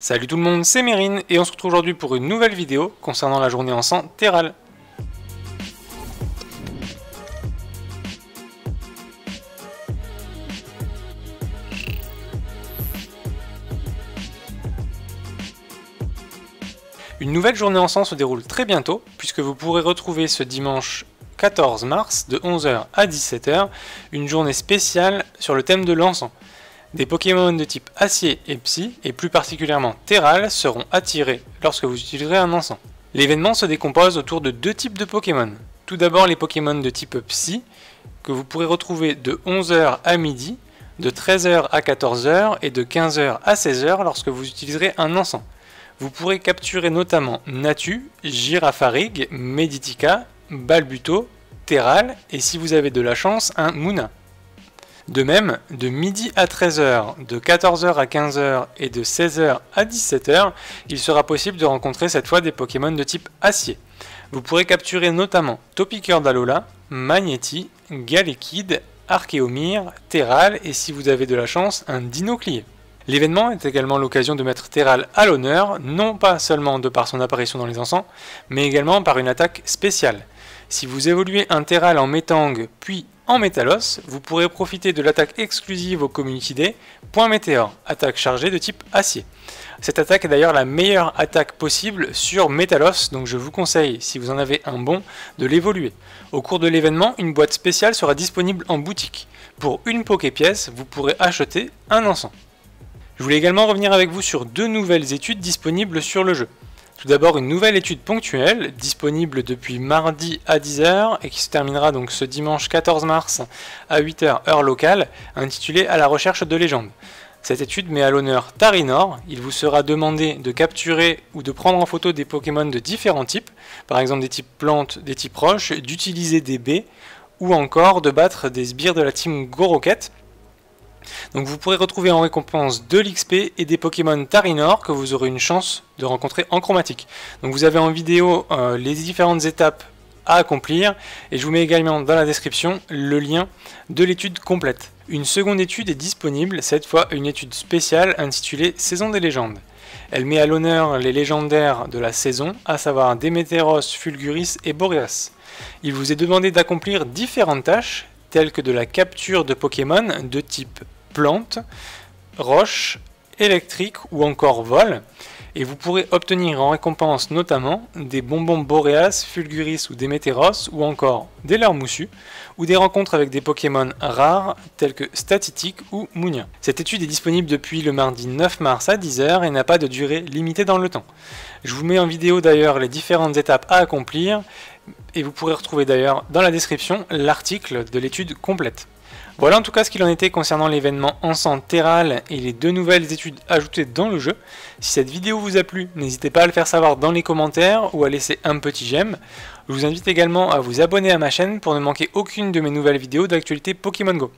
Salut tout le monde, c'est Mérine et on se retrouve aujourd'hui pour une nouvelle vidéo concernant la journée en sang Terral. Une nouvelle journée en sang se déroule très bientôt puisque vous pourrez retrouver ce dimanche 14 mars de 11h à 17h une journée spéciale sur le thème de l'encens. Des Pokémon de type Acier et Psy, et plus particulièrement Terral, seront attirés lorsque vous utiliserez un encens. L'événement se décompose autour de deux types de Pokémon. Tout d'abord les Pokémon de type Psy, que vous pourrez retrouver de 11h à midi, de 13h à 14h et de 15h à 16h lorsque vous utiliserez un encens. Vous pourrez capturer notamment Natu, Girafarig, Meditica, Balbuto, Terral et si vous avez de la chance, un Muna. De même, de midi à 13h, de 14h à 15h et de 16h à 17h, il sera possible de rencontrer cette fois des Pokémon de type acier. Vous pourrez capturer notamment Topiqueur d'Alola, Magneti, Galekid, Archeomir, Terral et si vous avez de la chance, un Dinoclier. L'événement est également l'occasion de mettre Terral à l'honneur, non pas seulement de par son apparition dans les encens, mais également par une attaque spéciale. Si vous évoluez un Terral en Métang puis en Métalos, vous pourrez profiter de l'attaque exclusive au Community Day, Point Météore, attaque chargée de type acier. Cette attaque est d'ailleurs la meilleure attaque possible sur Métalos, donc je vous conseille, si vous en avez un bon, de l'évoluer. Au cours de l'événement, une boîte spéciale sera disponible en boutique. Pour une Poké-pièce, vous pourrez acheter un encens. Je voulais également revenir avec vous sur deux nouvelles études disponibles sur le jeu. Tout d'abord, une nouvelle étude ponctuelle, disponible depuis mardi à 10h et qui se terminera donc ce dimanche 14 mars à 8h heure locale, intitulée À la recherche de légendes. Cette étude met à l'honneur Tarinor. Il vous sera demandé de capturer ou de prendre en photo des Pokémon de différents types, par exemple des types plantes, des types roches, d'utiliser des baies ou encore de battre des sbires de la team Goroket donc vous pourrez retrouver en récompense de l'XP et des Pokémon Tarinor que vous aurez une chance de rencontrer en chromatique. Donc vous avez en vidéo euh, les différentes étapes à accomplir et je vous mets également dans la description le lien de l'étude complète. Une seconde étude est disponible, cette fois une étude spéciale intitulée Saison des légendes. Elle met à l'honneur les légendaires de la saison, à savoir Démétéros, Fulguris et Boreas. Il vous est demandé d'accomplir différentes tâches, telles que de la capture de Pokémon de type plantes, roches, électriques ou encore vol. Et vous pourrez obtenir en récompense notamment des bonbons Boreas, Fulguris ou Démétéros ou encore des leurs moussus ou des rencontres avec des Pokémon rares tels que Statitik ou Mounia. Cette étude est disponible depuis le mardi 9 mars à 10h et n'a pas de durée limitée dans le temps. Je vous mets en vidéo d'ailleurs les différentes étapes à accomplir et vous pourrez retrouver d'ailleurs dans la description l'article de l'étude complète. Voilà en tout cas ce qu'il en était concernant l'événement Encens Terral et les deux nouvelles études ajoutées dans le jeu. Si cette vidéo vous a plu, n'hésitez pas à le faire savoir dans les commentaires ou à laisser un petit j'aime. Je vous invite également à vous abonner à ma chaîne pour ne manquer aucune de mes nouvelles vidéos d'actualité Pokémon Go.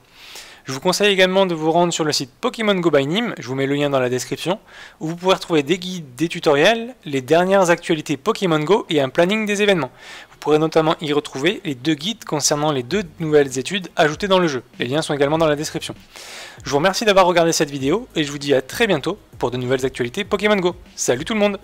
Je vous conseille également de vous rendre sur le site Pokémon Go by Nim, je vous mets le lien dans la description, où vous pourrez retrouver des guides, des tutoriels, les dernières actualités Pokémon Go et un planning des événements pourrez notamment y retrouver les deux guides concernant les deux nouvelles études ajoutées dans le jeu. Les liens sont également dans la description. Je vous remercie d'avoir regardé cette vidéo et je vous dis à très bientôt pour de nouvelles actualités Pokémon Go. Salut tout le monde